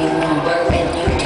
you won't work you